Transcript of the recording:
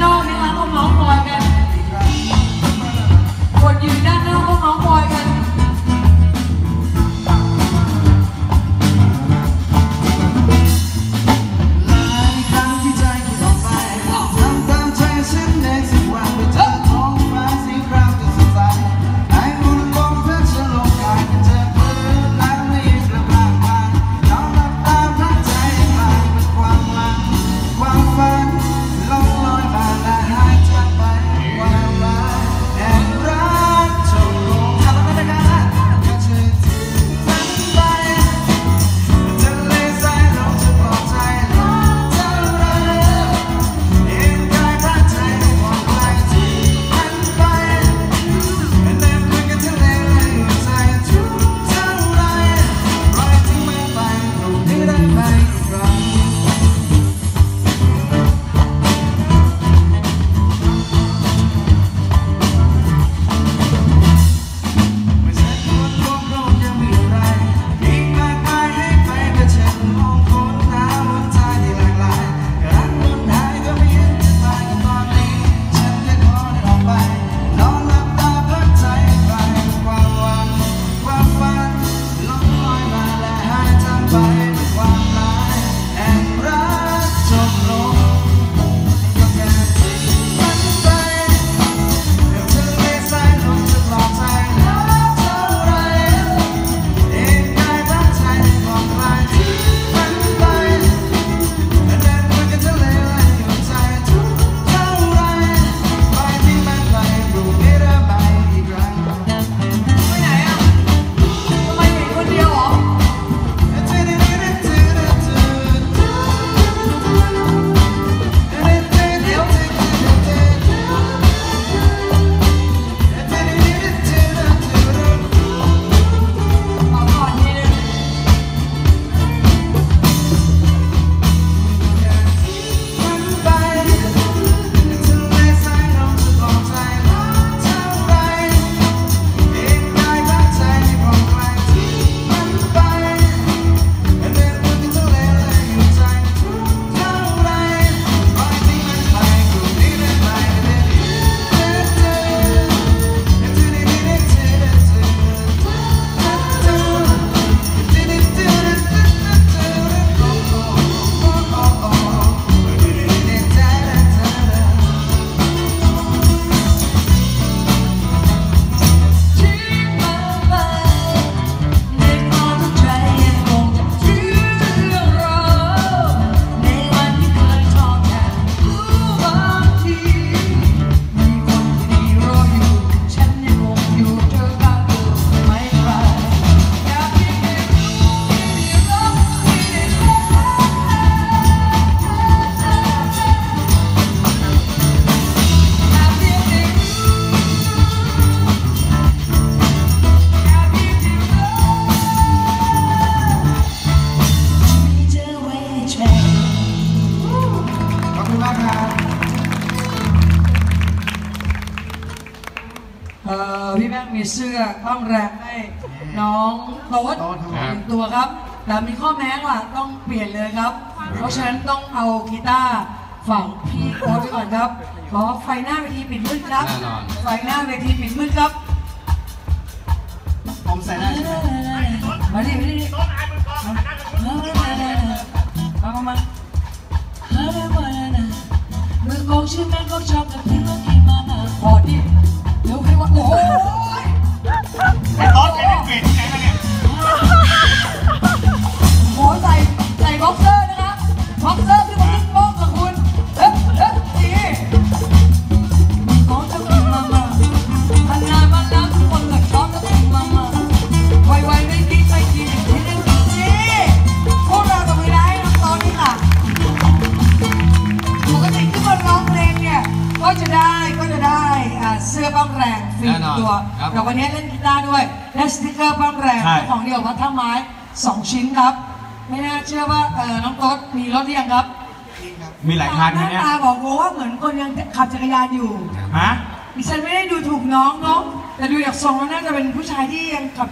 know me like a mouth boy, man. For you, nothing. เสื้อต้องแรงให้น้องโต๊ดโต๊ดครับหนึ่งตัวครับ แต่มีข้อแม้ว่าต้องเปลี่ยนเลยครับ เพราะฉะนั้นต้องเอากีตาร์ฝั่งพี่โต๊ดไปก่อนครับขอไฟหน้าเวทีปิดมืดครับ แน่นอน ไฟหน้าเวทีปิดมืดครับผมใส่ได้ใช่ไหมมาดิมาดิมามามา มือกองชื่อแม่ก็ชอบกับที่เมื่อกี้มาพอดิ ฟรีแน่นอนตัวครับแต่วันนี้เล่นกีตาร์ด้วย และสติกเกอร์ป้องแรงใช่ ของเดียวพัดท่าไม้สองชิ้นครับ ไม่น่าเชื่อว่าเออน้องโต๊ดมีรถหรือยังครับมีหลายคันหนะน้าเนี่ยตาบอกโอ้ว่าเหมือนคนยังขับจักรยานอยู่ ฮะ ดิฉันไม่ได้ดูถูกน้องเนาะแต่ดูจากทรงแล้วน่าจะเป็นผู้ชายที่ยังขับ